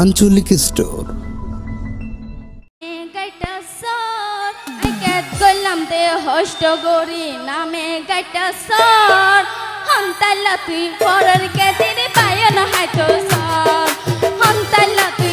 আঞ্চলিক store. Host গরি নামে গাইটা সর হন্তাল্লা তুই পরের কেদিন পায়ন হাইতো সর হন্তাল্লা তুই